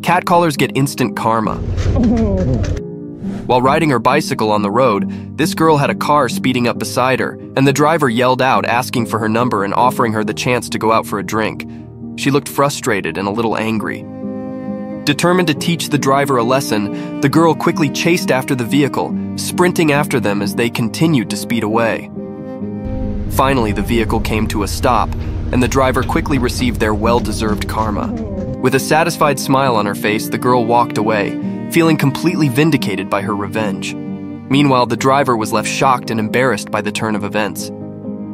Catcallers get instant karma. While riding her bicycle on the road, this girl had a car speeding up beside her, and the driver yelled out asking for her number and offering her the chance to go out for a drink. She looked frustrated and a little angry. Determined to teach the driver a lesson, the girl quickly chased after the vehicle, sprinting after them as they continued to speed away. Finally, the vehicle came to a stop, and the driver quickly received their well deserved karma. With a satisfied smile on her face, the girl walked away, feeling completely vindicated by her revenge. Meanwhile, the driver was left shocked and embarrassed by the turn of events.